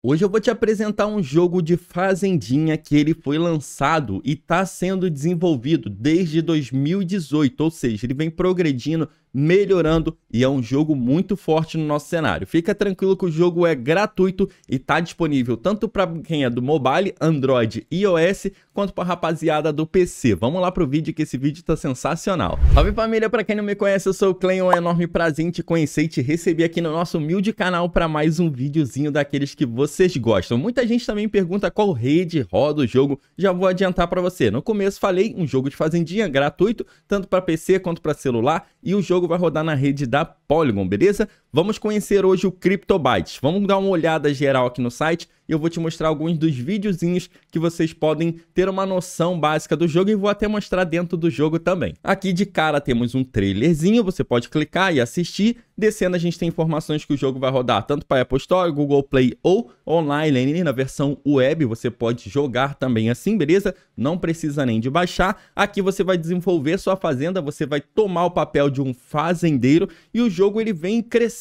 Hoje eu vou te apresentar um jogo de fazendinha que ele foi lançado e está sendo desenvolvido desde 2018, ou seja, ele vem progredindo melhorando e é um jogo muito forte no nosso cenário. Fica tranquilo que o jogo é gratuito e está disponível tanto para quem é do mobile, Android e iOS, quanto para rapaziada do PC. Vamos lá pro vídeo que esse vídeo está sensacional. Salve família, para quem não me conhece, eu sou o Cleon, é um enorme prazer em te conhecer e te receber aqui no nosso humilde canal para mais um videozinho daqueles que vocês gostam. Muita gente também pergunta qual rede roda o jogo, já vou adiantar para você. No começo falei, um jogo de fazendinha gratuito, tanto para PC quanto para celular, e o jogo vai rodar na rede da Polygon, beleza? Vamos conhecer hoje o CryptoBytes. Vamos dar uma olhada geral aqui no site e eu vou te mostrar alguns dos videozinhos que vocês podem ter uma noção básica do jogo e vou até mostrar dentro do jogo também. Aqui de cara temos um trailerzinho, você pode clicar e assistir. Descendo a gente tem informações que o jogo vai rodar tanto para Apple Store, Google Play ou online na versão web, você pode jogar também assim, beleza? Não precisa nem de baixar. Aqui você vai desenvolver sua fazenda, você vai tomar o papel de um fazendeiro e o jogo ele vem crescendo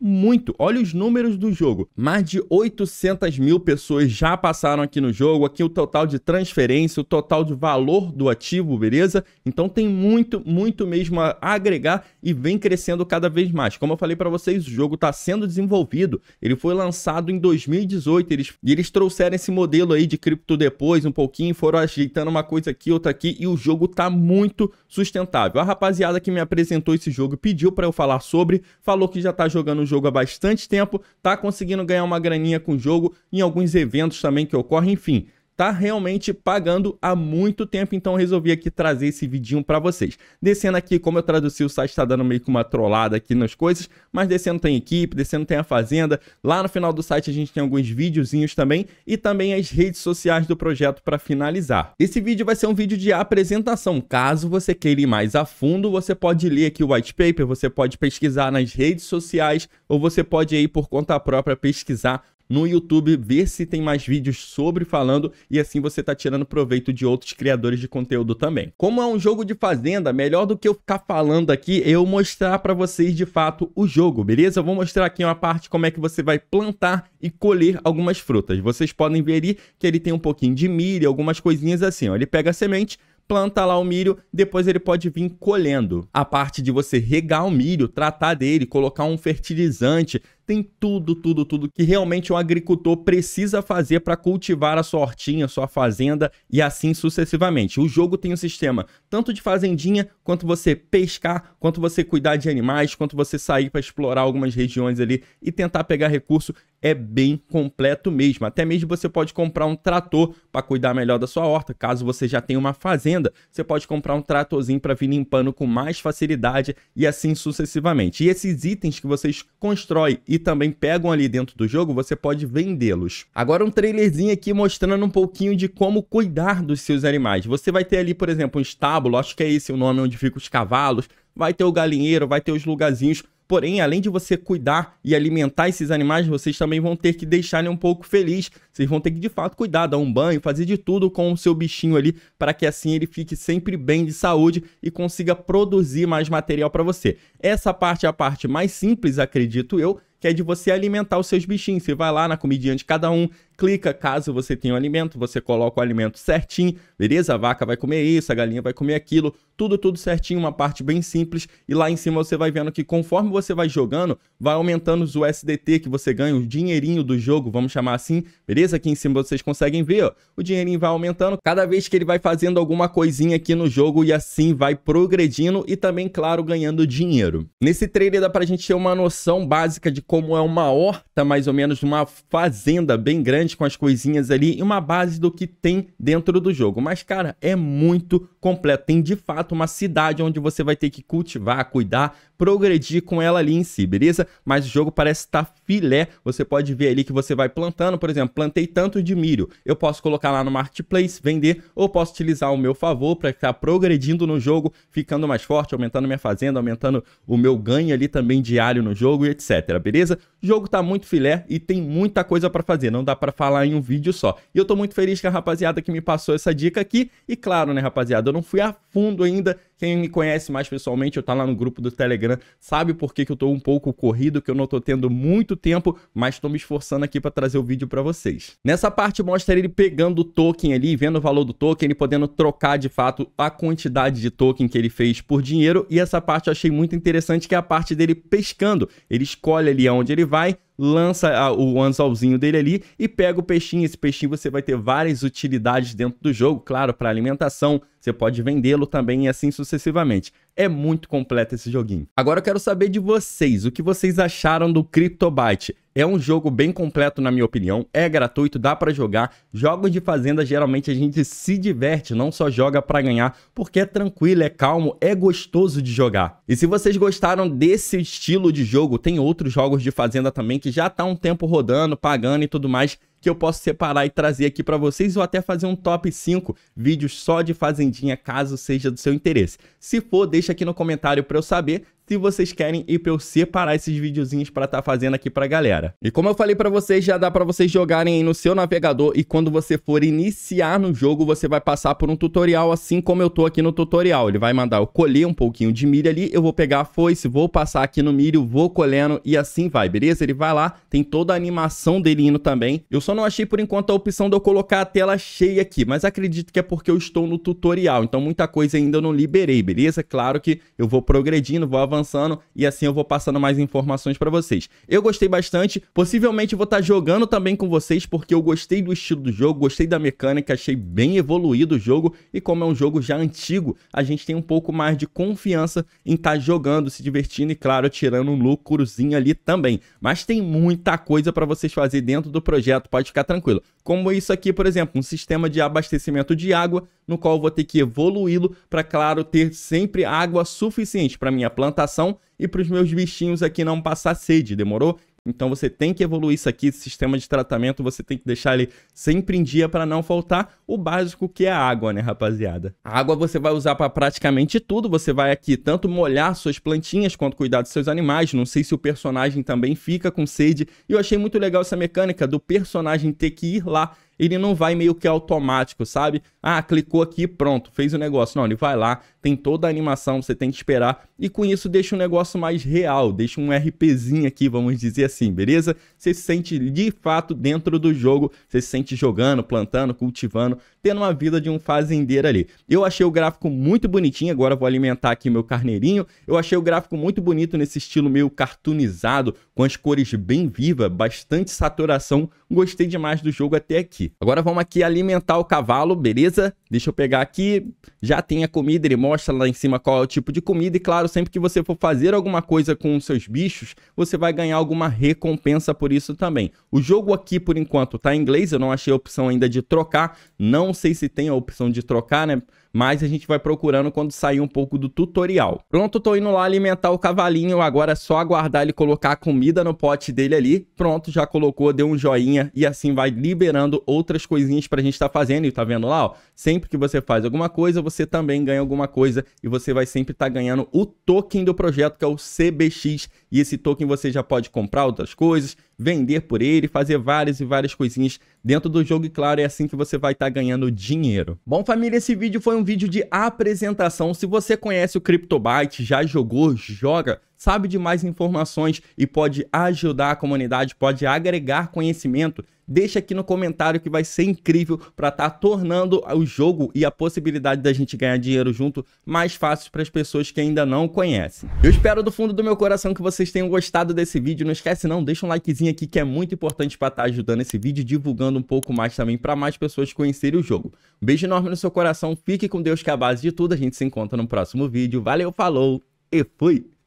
muito. Olha os números do jogo. Mais de 800 mil pessoas já passaram aqui no jogo. Aqui o total de transferência, o total de valor do ativo, beleza? Então tem muito, muito mesmo a agregar e vem crescendo cada vez mais. Como eu falei para vocês, o jogo está sendo desenvolvido. Ele foi lançado em 2018 eles, e eles trouxeram esse modelo aí de cripto depois um pouquinho, foram ajeitando uma coisa aqui, outra aqui e o jogo está muito sustentável. A rapaziada que me apresentou esse jogo pediu para eu falar sobre, falou que já está jogando o jogo há bastante tempo, está conseguindo ganhar uma graninha com o jogo em alguns eventos também que ocorrem, enfim tá realmente pagando há muito tempo, então resolvi aqui trazer esse vidinho para vocês. Descendo aqui, como eu traduzi, o site tá dando meio que uma trollada aqui nas coisas, mas descendo tem equipe, descendo tem a fazenda, lá no final do site a gente tem alguns videozinhos também e também as redes sociais do projeto para finalizar. Esse vídeo vai ser um vídeo de apresentação, caso você queira ir mais a fundo, você pode ler aqui o white paper, você pode pesquisar nas redes sociais ou você pode ir por conta própria pesquisar no YouTube, ver se tem mais vídeos sobre falando e assim você tá tirando proveito de outros criadores de conteúdo também. Como é um jogo de fazenda, melhor do que eu ficar falando aqui, eu mostrar para vocês de fato o jogo, beleza? Eu vou mostrar aqui uma parte como é que você vai plantar e colher algumas frutas. Vocês podem ver aí que ele tem um pouquinho de milho, algumas coisinhas assim, ó. Ele pega a semente, planta lá o milho, depois ele pode vir colhendo. A parte de você regar o milho, tratar dele, colocar um fertilizante, tem tudo, tudo, tudo que realmente um agricultor precisa fazer para cultivar a sua hortinha, sua fazenda e assim sucessivamente. O jogo tem um sistema tanto de fazendinha, quanto você pescar, quanto você cuidar de animais, quanto você sair para explorar algumas regiões ali e tentar pegar recurso é bem completo mesmo. Até mesmo você pode comprar um trator para cuidar melhor da sua horta. Caso você já tenha uma fazenda, você pode comprar um tratorzinho para vir limpando com mais facilidade e assim sucessivamente. E esses itens que vocês constroem e também pegam ali dentro do jogo, você pode vendê-los. Agora um trailerzinho aqui mostrando um pouquinho de como cuidar dos seus animais. Você vai ter ali, por exemplo, um estábulo, acho que é esse o nome onde ficam os cavalos, vai ter o galinheiro, vai ter os lugarzinhos Porém, além de você cuidar e alimentar esses animais, vocês também vão ter que deixar ele um pouco feliz. Vocês vão ter que de fato cuidar, dar um banho, fazer de tudo com o seu bichinho ali, para que assim ele fique sempre bem de saúde e consiga produzir mais material para você. Essa parte é a parte mais simples, acredito eu, que é de você alimentar os seus bichinhos. Você vai lá na comidinha de cada um, clica caso você tenha o um alimento, você coloca o alimento certinho, beleza? A vaca vai comer isso, a galinha vai comer aquilo, tudo, tudo certinho, uma parte bem simples. E lá em cima você vai vendo que conforme você vai jogando, vai aumentando os USDT que você ganha, o dinheirinho do jogo, vamos chamar assim, beleza? Aqui em cima vocês conseguem ver, ó, o dinheirinho vai aumentando cada vez que ele vai fazendo alguma coisinha aqui no jogo e assim vai progredindo e também, claro, ganhando dinheiro. Nesse trailer dá pra gente ter uma noção básica de como é uma horta, mais ou menos, uma fazenda bem grande com as coisinhas ali e uma base do que tem dentro do jogo. Mas, cara, é muito completo. Tem de fato uma cidade onde você vai ter que cultivar, cuidar, progredir com ela ali em si, beleza? Mas o jogo parece estar tá filé. Você pode ver ali que você vai plantando, por exemplo, plantei tanto de milho. Eu posso colocar lá no marketplace, vender, ou posso utilizar o meu favor para ficar progredindo no jogo, ficando mais forte, aumentando minha fazenda, aumentando o meu ganho ali também diário no jogo e etc, beleza? O jogo tá muito filé e tem muita coisa para fazer, não dá para falar em um vídeo só. E eu tô muito feliz com a rapaziada que me passou essa dica aqui. E claro, né, rapaziada, eu não fui a fundo ainda Quem me conhece mais pessoalmente, eu tá lá no grupo do Telegram, sabe por que, que eu tô um pouco corrido, que eu não tô tendo muito tempo, mas tô me esforçando aqui para trazer o vídeo para vocês. Nessa parte mostra ele pegando o token ali, vendo o valor do token, ele podendo trocar de fato a quantidade de token que ele fez por dinheiro, e essa parte eu achei muito interessante, que é a parte dele pescando. Ele escolhe ali aonde ele vai, lança a, o anzolzinho dele ali e pega o peixinho. Esse peixinho você vai ter várias utilidades dentro do jogo, claro, para alimentação, você pode vendê-lo também e assim sucessivamente. É muito completo esse joguinho. Agora eu quero saber de vocês, o que vocês acharam do CryptoByte? É um jogo bem completo na minha opinião, é gratuito, dá para jogar. Jogos de fazenda geralmente a gente se diverte, não só joga para ganhar, porque é tranquilo, é calmo, é gostoso de jogar. E se vocês gostaram desse estilo de jogo, tem outros jogos de fazenda também que já tá um tempo rodando, pagando e tudo mais que eu posso separar e trazer aqui para vocês ou até fazer um top 5 vídeos só de fazendinha, caso seja do seu interesse. Se for, deixa aqui no comentário para eu saber se vocês querem ir para eu separar esses videozinhos estar tá fazendo aqui para galera. E como eu falei para vocês, já dá para vocês jogarem aí no seu navegador e quando você for iniciar no jogo, você vai passar por um tutorial assim como eu tô aqui no tutorial. Ele vai mandar eu colher um pouquinho de milho ali, eu vou pegar a foice, vou passar aqui no milho, vou colhendo e assim vai, beleza? Ele vai lá, tem toda a animação dele indo também. Eu só não achei por enquanto a opção de eu colocar a tela cheia aqui, mas acredito que é porque eu estou no tutorial, então muita coisa ainda eu não liberei, beleza? Claro que eu vou progredindo, vou avançando avançando e assim eu vou passando mais informações para vocês. Eu gostei bastante, possivelmente vou estar tá jogando também com vocês porque eu gostei do estilo do jogo, gostei da mecânica, achei bem evoluído o jogo e como é um jogo já antigo, a gente tem um pouco mais de confiança em estar tá jogando, se divertindo e claro, tirando um lucrozinho ali também. Mas tem muita coisa para vocês fazer dentro do projeto, pode ficar tranquilo. Como isso aqui, por exemplo, um sistema de abastecimento de água, no qual eu vou ter que evoluí-lo para, claro, ter sempre água suficiente para minha plantação e para os meus bichinhos aqui não passar sede, demorou? Então você tem que evoluir isso aqui, esse sistema de tratamento, você tem que deixar ele sempre em dia para não faltar o básico que é a água, né, rapaziada? A água você vai usar para praticamente tudo, você vai aqui tanto molhar suas plantinhas quanto cuidar dos seus animais, não sei se o personagem também fica com sede. E eu achei muito legal essa mecânica do personagem ter que ir lá ele não vai meio que automático, sabe? Ah, clicou aqui, pronto, fez o negócio. Não, ele vai lá, tem toda a animação, você tem que esperar. E com isso deixa o negócio mais real, deixa um RPzinho aqui, vamos dizer assim, beleza? Você se sente de fato dentro do jogo, você se sente jogando, plantando, cultivando, tendo uma vida de um fazendeiro ali. Eu achei o gráfico muito bonitinho, agora vou alimentar aqui meu carneirinho. Eu achei o gráfico muito bonito nesse estilo meio cartoonizado, com as cores bem vivas, bastante saturação. Gostei demais do jogo até aqui. Agora vamos aqui alimentar o cavalo, beleza? Deixa eu pegar aqui, já tem a comida, ele mostra lá em cima qual é o tipo de comida e claro, sempre que você for fazer alguma coisa com os seus bichos, você vai ganhar alguma recompensa por isso também. O jogo aqui, por enquanto, tá em inglês, eu não achei a opção ainda de trocar, não sei se tem a opção de trocar, né? Mas a gente vai procurando quando sair um pouco do tutorial. Pronto, tô indo lá alimentar o cavalinho, agora é só aguardar ele colocar a comida no pote dele ali. Pronto, já colocou, deu um joinha e assim vai liberando outras coisinhas pra gente estar tá fazendo. E tá vendo lá, ó, sempre que você faz alguma coisa, você também ganha alguma coisa e você vai sempre estar tá ganhando o token do projeto, que é o CBX. E esse token você já pode comprar outras coisas, vender por ele, fazer várias e várias coisinhas dentro do jogo e claro, é assim que você vai estar tá ganhando dinheiro. Bom família, esse vídeo foi um vídeo de apresentação. Se você conhece o CryptoByte, já jogou, joga, sabe de mais informações e pode ajudar a comunidade, pode agregar conhecimento, deixa aqui no comentário que vai ser incrível para estar tá tornando o jogo e a possibilidade da gente ganhar dinheiro junto mais fácil para as pessoas que ainda não conhecem. Eu espero do fundo do meu coração que vocês tenham gostado desse vídeo. Não esquece não, deixa um likezinho aqui que é muito importante para estar tá ajudando esse vídeo, divulgando um pouco mais também para mais pessoas conhecerem o jogo. Um beijo enorme no seu coração, fique com Deus que é a base de tudo. A gente se encontra no próximo vídeo. Valeu, falou e fui!